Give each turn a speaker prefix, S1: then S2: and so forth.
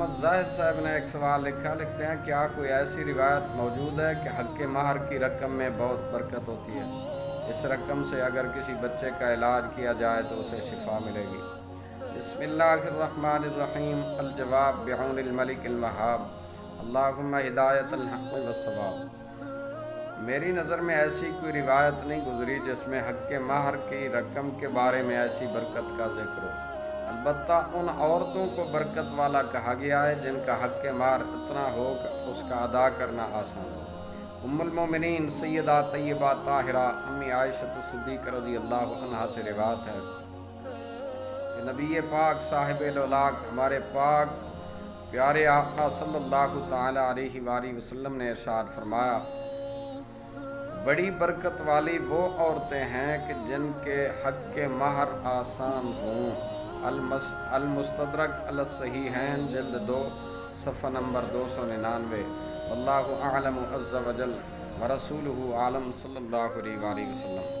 S1: मोहम्मद जाहिद साहब ने एक सवाल लिखा, लिखते हैं, क्या कोई ऐसी रिवायत मौजूद है कि हक महर की रकम में बहुत बरकत होती है? इस रकम से अगर किसी बच्चे का इलाज किया जाए तो उसे शिफा मिलेगी। बसमीम अलजवाब अल्लाम हिदायत मेरी नज़र में ऐसी कोई रिवायत नहीं गुजरी जिसमें हक महर की रकम के बारे में ऐसी बरकत का ज़िक्र हो। अलबत् उन औरतों को बरकत वाला कहा गया है, जिनका हक के मार इतना हो कि उसका अदा करना आसान हो। उम्मिन सैदा तय्यबा ताहिरा, अम्मी आयशत सिद्दीक रज़ी अल्लाह से रिवात है। कि नबी पाक साहिब लाक हमारे पाक प्यारे आका सल्लल्लाहु अलैहि वसल्लम ने इरशाद फरमाया, बड़ी बरकत वाली वो औरतें हैं कि जिनके हक के महर आसान हों। अलमुस्तरक अलसही हैं, जल्द दो, सफ़ा नंबर दो सौ निन्यानवे। अल्लाह आलम अज़्ज़ वजल व रसूल आलम सल्ला वसल्लम